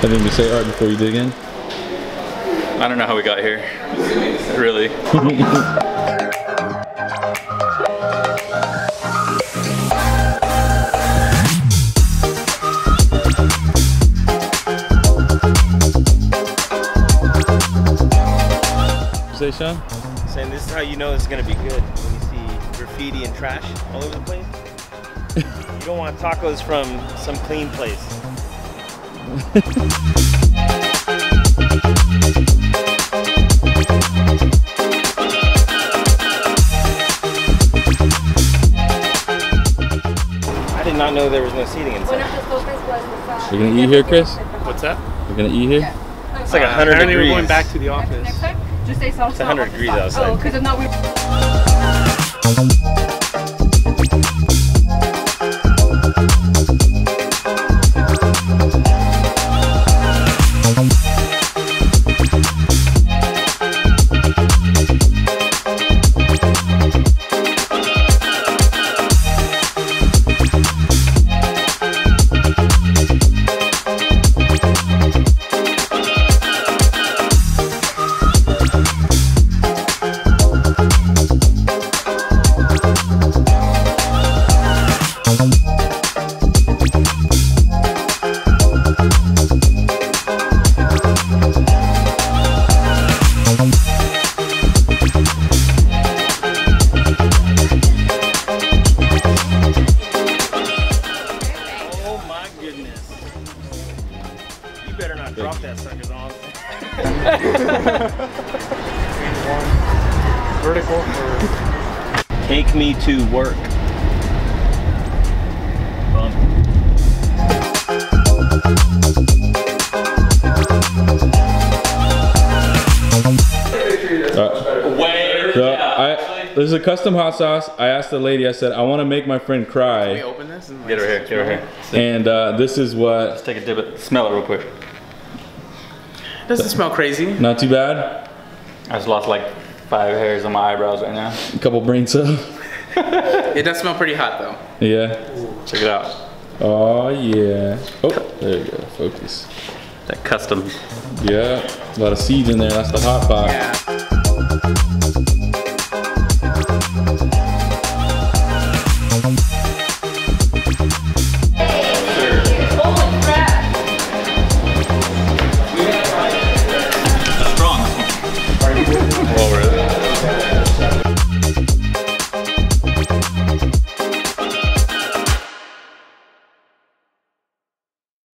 I think we say art before you dig in. I don't know how we got here. Really. Say Sean? Saying this is how you know it's gonna be good when you see graffiti and trash all over the place. you don't want tacos from some clean place. I did not know there was no seating inside. You're gonna eat here, Chris? What's that? You're gonna eat here? It's like Uh, 100 apparently degrees. we're going back to the office. Next time, just say something. It's 100 degrees outside. Oh, because if not, better not drop that suckers on. Vertical for Take me to work. Uh, Way. so I, this is a custom hot sauce. I asked the lady, I said, I wanna make my friend cry. open this and Get her here. Get her here. And uh, this is what, Let's take a dip at Smell it real quick. Doesn't smell crazy. not too bad. I just lost like five hairs on my eyebrows right now. A couple brain cells. It does smell pretty hot though. Yeah. Check it out. Oh yeah. Oh, there you go. Focus. That custom. Yeah. A lot of seeds in there. That's the hot pot. Yeah.